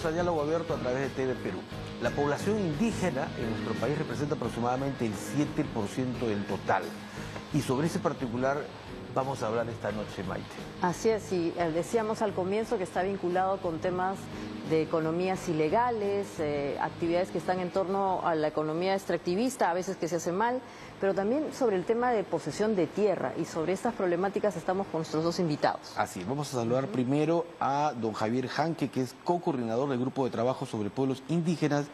Bienvenidos a Diálogo Abierto a través de TV Perú. La población indígena en nuestro país representa aproximadamente el 7% del total. Y sobre ese particular vamos a hablar esta noche, Maite. Así es, y eh, decíamos al comienzo que está vinculado con temas de economías ilegales, eh, actividades que están en torno a la economía extractivista, a veces que se hace mal, pero también sobre el tema de posesión de tierra y sobre estas problemáticas estamos con nuestros dos invitados. Así, vamos a saludar primero a don Javier Janque, que es co-coordinador del Grupo de Trabajo sobre Pueblos Indígenas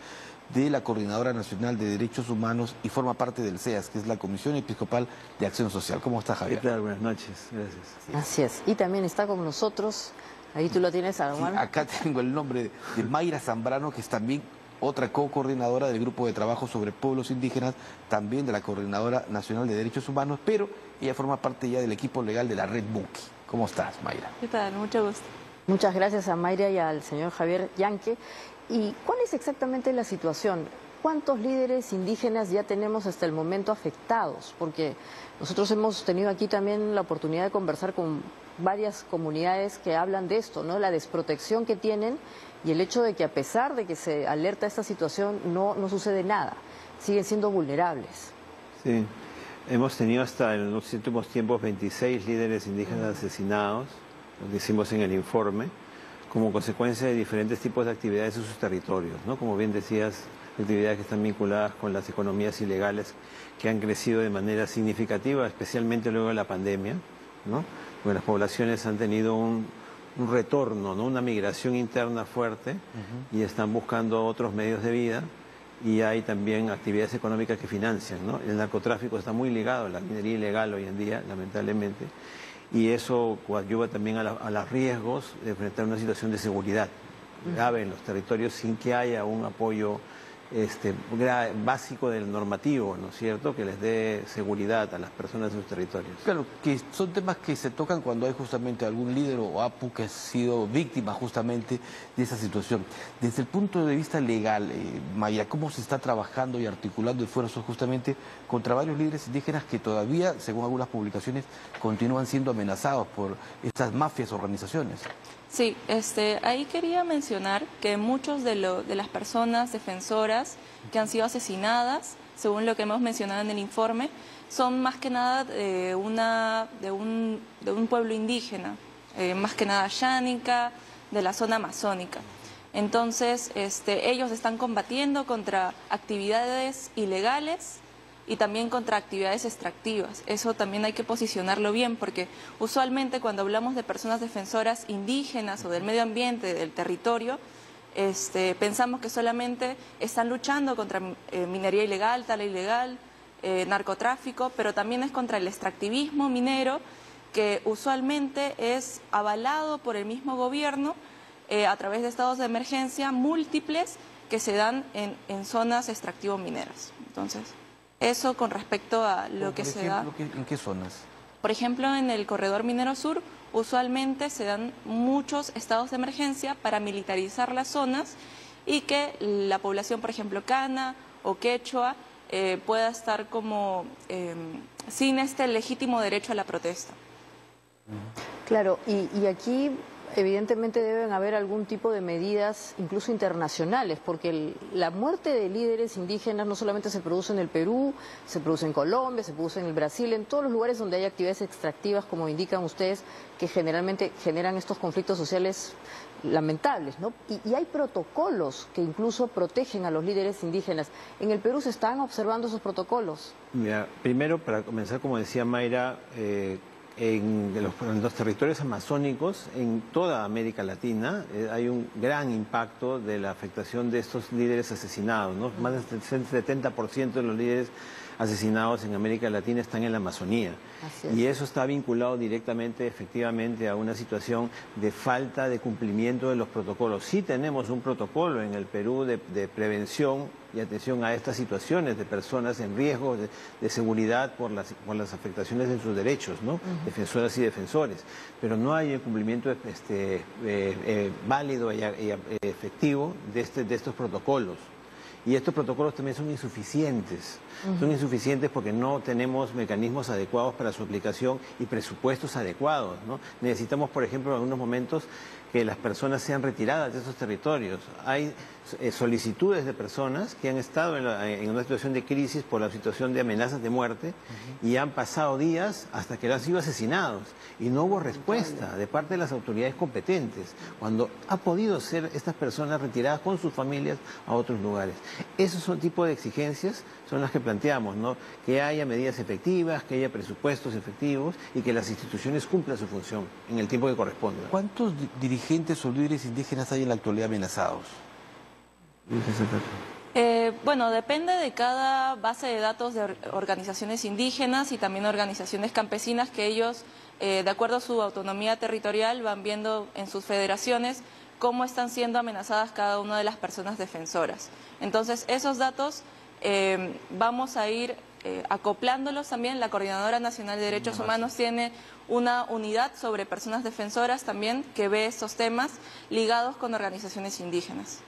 de la Coordinadora Nacional de Derechos Humanos y forma parte del CEAS, que es la Comisión Episcopal de Acción Social. ¿Cómo está, Javier? ¿Qué tal? Buenas noches, gracias. Así es. Y también está con nosotros, ahí tú lo tienes a Sí, acá tengo el nombre de Mayra Zambrano, que es también otra co-coordinadora del Grupo de Trabajo sobre Pueblos Indígenas, también de la Coordinadora Nacional de Derechos Humanos, pero ella forma parte ya del equipo legal de la Red Buki. ¿Cómo estás, Mayra? ¿Qué tal? Mucho gusto. Muchas gracias a Mayra y al señor Javier Yanque. ¿Y cuál es exactamente la situación? ¿Cuántos líderes indígenas ya tenemos hasta el momento afectados? Porque nosotros hemos tenido aquí también la oportunidad de conversar con varias comunidades que hablan de esto, ¿no? La desprotección que tienen y el hecho de que a pesar de que se alerta esta situación no, no sucede nada, siguen siendo vulnerables. Sí, hemos tenido hasta en los últimos tiempos 26 líderes indígenas asesinados, lo que hicimos en el informe, como consecuencia de diferentes tipos de actividades en sus territorios, ¿no? Como bien decías, actividades que están vinculadas con las economías ilegales que han crecido de manera significativa, especialmente luego de la pandemia, ¿no? Porque las poblaciones han tenido un, un retorno, ¿no? una migración interna fuerte y están buscando otros medios de vida y hay también actividades económicas que financian. ¿no? El narcotráfico está muy ligado a la minería ilegal hoy en día, lamentablemente, y eso ayuda también a, la- a los riesgos de enfrentar una situación de seguridad grave en los territorios sin que haya un apoyo este, básico del normativo, ¿no es cierto?, que les dé seguridad a las personas en sus territorios. Claro, que son temas que se tocan cuando hay justamente algún líder o APU que ha sido víctima justamente de esa situación. Desde el punto de vista legal, eh, Maya, ¿cómo se está trabajando y articulando esfuerzos justamente contra varios líderes indígenas que todavía, según algunas publicaciones, continúan siendo amenazados por estas mafias organizaciones? Sí, este, ahí quería mencionar que muchos de, lo- de las personas defensoras que han sido asesinadas, según lo que hemos mencionado en el informe, son más que nada de, una, de, un, de un pueblo indígena, eh, más que nada yánica, de la zona amazónica. Entonces, este, ellos están combatiendo contra actividades ilegales y también contra actividades extractivas. Eso también hay que posicionarlo bien porque usualmente cuando hablamos de personas defensoras indígenas o del medio ambiente, del territorio, este, pensamos que solamente están luchando contra eh, minería ilegal, tala ilegal, eh, narcotráfico, pero también es contra el extractivismo minero que usualmente es avalado por el mismo gobierno eh, a través de estados de emergencia múltiples que se dan en, en zonas extractivo-mineras. Entonces, eso con respecto a lo que se da. ejemplo, ¿qué- ¿En qué zonas? Por ejemplo, en el corredor minero sur, usualmente se dan muchos estados de emergencia para militarizar las zonas y que la población, por ejemplo, cana o quechua, eh, pueda estar como eh, sin este legítimo derecho a la protesta. Claro, y, y aquí evidentemente deben haber algún tipo de medidas, incluso internacionales, porque el- la muerte de líderes indígenas no solamente se produce en el Perú, se produce en Colombia, se produce en el Brasil, en todos los lugares donde hay actividades extractivas, como indican ustedes, que generalmente generan estos conflictos sociales lamentables, ¿no? Y, hay protocolos que incluso protegen a los líderes indígenas. En el Perú se están observando esos protocolos. Mira, primero, para comenzar, como decía Mayra, eh, en, los, en los territorios amazónicos, en toda América Latina, eh, hay un gran impacto de la afectación de estos líderes asesinados. ¿no? Más del 70% de los líderes asesinados en América Latina están en la Amazonía. Es. Y eso está vinculado directamente, efectivamente, a una situación de falta de cumplimiento de los protocolos. Sí tenemos un protocolo en el Perú de, de prevención y atención a estas situaciones de personas en riesgo de, de seguridad por las, por las afectaciones en sus derechos, ¿no? Defensoras y defensores. Pero no hay el cumplimiento este, eh, eh, válido y, y efectivo de, este, de estos protocolos. Y estos protocolos también son insuficientes. Son insuficientes porque no tenemos mecanismos adecuados para su aplicación y presupuestos adecuados. ¿no? Necesitamos, por ejemplo, en algunos momentos que las personas sean retiradas de esos territorios. Hay eh, solicitudes de personas que han estado en, una situación de crisis por la situación de amenazas de muerte y han pasado días hasta que han sido asesinados y no hubo respuesta de parte de las autoridades competentes cuando ha podido ser estas personas retiradas con sus familias a otros lugares. Esos son tipos de exigencias son las que planteamos, ¿no? Que haya medidas efectivas, que haya presupuestos efectivos y que las instituciones cumplan su función en el tiempo que corresponda. ¿Cuántos dirigentes o líderes indígenas hay en la actualidad amenazados? Eh, bueno, depende de cada base de datos de organizaciones indígenas y también organizaciones campesinas que ellos, eh, de acuerdo a su autonomía territorial, van viendo en sus federaciones cómo están siendo amenazadas cada una de las personas defensoras. Entonces, esos datos eh, vamos a ir acoplándolos también. La Coordinadora Nacional de Derechos Humanos tiene una unidad sobre personas defensoras también que ve estos temas ligados con organizaciones indígenas.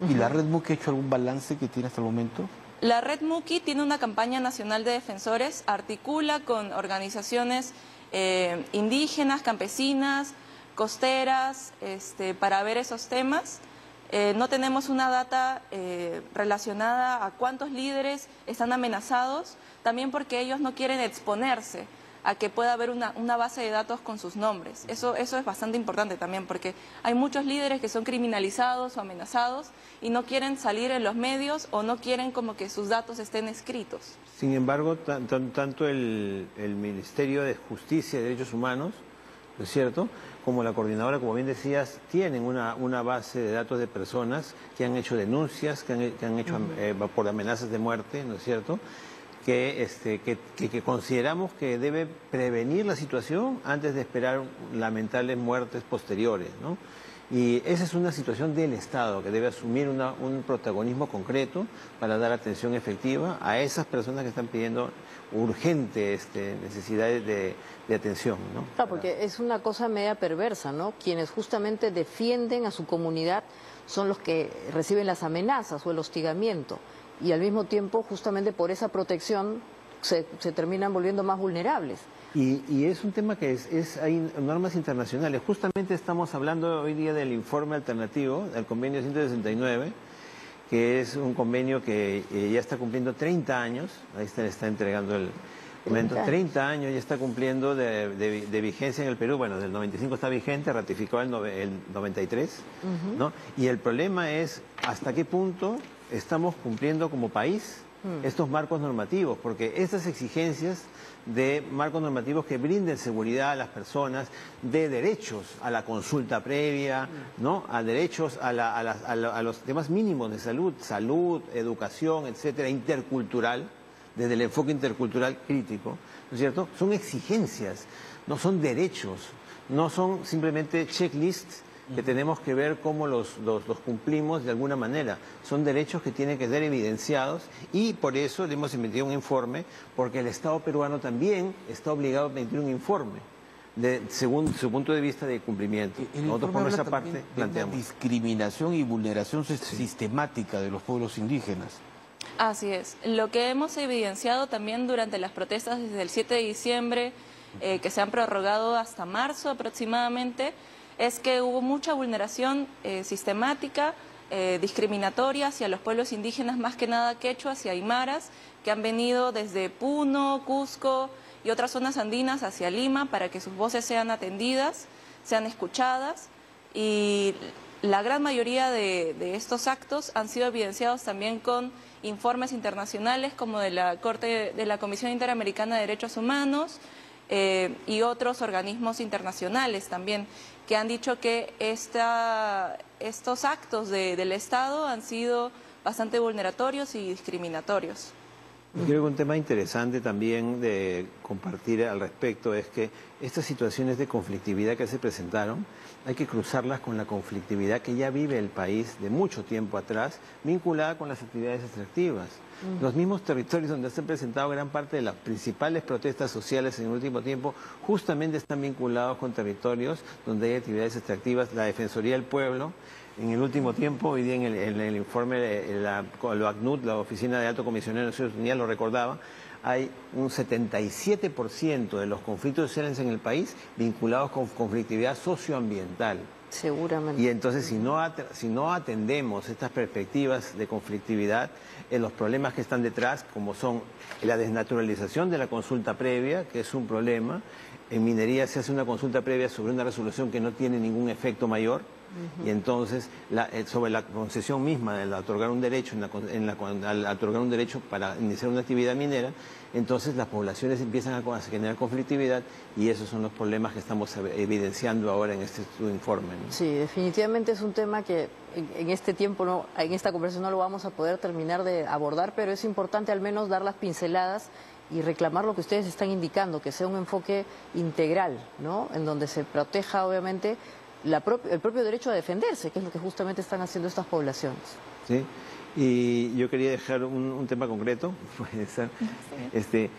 ¿Y la Red Muki ha hecho algún balance que tiene hasta el momento? La Red Muki tiene una campaña nacional de defensores, articula con organizaciones eh, indígenas, campesinas, costeras, este, para ver esos temas. Eh, no tenemos una data eh, relacionada a cuántos líderes están amenazados, también porque ellos no quieren exponerse a que pueda haber una, base de datos con sus nombres. Eso, eso es bastante importante también, porque hay muchos líderes que son criminalizados o amenazados y no quieren salir en los medios o no quieren como que sus datos estén escritos. Sin embargo, tanto el, Ministerio de Justicia y Derechos Humanos, ¿no es cierto?, como la coordinadora, como bien decías, tienen una, una base de datos de personas que han hecho denuncias, que han, que han hecho eh, por amenazas de muerte, ¿no es cierto?, que, este, que, que, consideramos que debe prevenir la situación antes de esperar lamentables muertes posteriores. ¿no? Y esa es una situación del Estado que debe asumir un protagonismo concreto para dar atención efectiva a esas personas que están pidiendo urgente este, necesidades de, de atención. ¿no? Claro, porque es una cosa media perversa, ¿no? Quienes justamente defienden a su comunidad son los que reciben las amenazas o el hostigamiento y al mismo tiempo, justamente por esa protección, se, terminan volviendo más vulnerables. Y, es un tema que es, hay normas internacionales. Justamente estamos hablando hoy día del informe alternativo, del convenio 169, que es un convenio que eh, ya está cumpliendo 30 años, ahí está, está entregando el momento, 30 años ya está cumpliendo de, vigencia en el Perú, bueno, del 95 está vigente, ratificó el, el 93, ¿no? Y el problema es hasta qué punto estamos cumpliendo como país mm. estos marcos normativos, porque estas exigencias de marcos normativos que brinden seguridad a las personas, de derechos a la consulta previa, mm. ¿no? a derechos a, a, los temas mínimos de salud, salud, educación, etcétera, intercultural, desde el enfoque intercultural crítico, ¿no es cierto? Son exigencias, no son derechos, no son simplemente checklists que tenemos que ver cómo los, los, cumplimos de alguna manera. Son derechos que tienen que ser evidenciados y por eso le hemos emitido un informe, porque el Estado peruano también está obligado a emitir un informe. De, según su punto de vista de cumplimiento. Nosotros por nuestra parte planteamos. discriminación y vulneración sistemática de los pueblos indígenas. Así es. Lo que hemos evidenciado también durante las protestas desde el 7 de diciembre, eh, que se han prorrogado hasta marzo aproximadamente, es que hubo mucha vulneración eh, sistemática, eh, discriminatoria hacia los pueblos indígenas, más que nada quechuas y aymaras, que han venido desde Puno, Cusco y otras zonas andinas hacia Lima para que sus voces sean atendidas, sean escuchadas. Y la gran mayoría de, estos actos han sido evidenciados también con informes internacionales como de la Corte de la Comisión Interamericana de Derechos Humanos eh, y otros organismos internacionales también que han dicho que esta, estos actos del Estado han sido bastante vulneratorios y discriminatorios. Creo que un tema interesante también de compartir al respecto es que estas situaciones de conflictividad que se presentaron hay que cruzarlas con la conflictividad que ya vive el país de mucho tiempo atrás, vinculada con las actividades extractivas. Los mismos territorios donde se han presentado gran parte de las principales protestas sociales en el último tiempo justamente están vinculados con territorios donde hay actividades extractivas. La Defensoría del Pueblo, en el último tiempo, hoy día en el, informe, de la, ACNUT, la Oficina de Alto Comisionero de Naciones Unidas, lo recordaba, hay un 77% de los conflictos sociales en el país vinculados con conflictividad socioambiental. Seguramente. Y entonces si no, si no atendemos estas perspectivas de conflictividad, en los problemas que están detrás, como son la desnaturalización de la consulta previa, que es un problema, en minería se hace una consulta previa sobre una resolución que no tiene ningún efecto mayor, y entonces eh, sobre la concesión misma, al otorgar un derecho, en al otorgar un derecho para iniciar una actividad minera, entonces las poblaciones empiezan a, generar conflictividad y esos son los problemas que estamos evidenciando ahora en este informe. Sí, definitivamente es un tema que en, este tiempo, no, en esta conversación no lo vamos a poder terminar de abordar, pero es importante al menos dar las pinceladas y reclamar lo que ustedes están indicando, que sea un enfoque integral, ¿no? En donde se proteja, obviamente, el propio derecho a defenderse, que es lo que justamente están haciendo estas poblaciones. Sí, y yo quería dejar un, tema concreto, puede ser, este,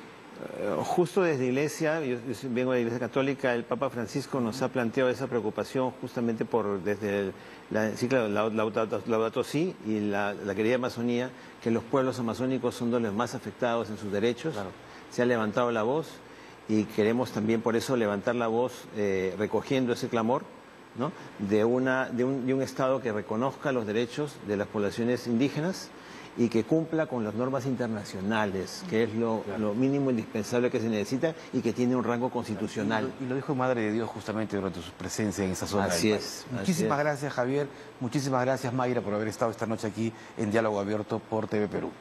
justo desde Iglesia, yo, vengo de la Iglesia Católica, el Papa Francisco nos ha planteado esa preocupación justamente por desde la encíclica Laudato Si y la, querida Amazonía, que los pueblos amazónicos son los más afectados en sus derechos. Se ha levantado la voz y queremos también por eso levantar la voz eh, recogiendo ese clamor de, una, de, un, de un Estado que reconozca los derechos de las poblaciones indígenas y que cumpla con las normas internacionales, que es lo, mínimo indispensable que se necesita y que tiene un rango constitucional. Y lo, dijo Madre de Dios justamente durante su presencia en esa zona. Así es. Muchísimas gracias Javier, muchísimas gracias Mayra por haber estado esta noche aquí en Diálogo Abierto por TV Perú.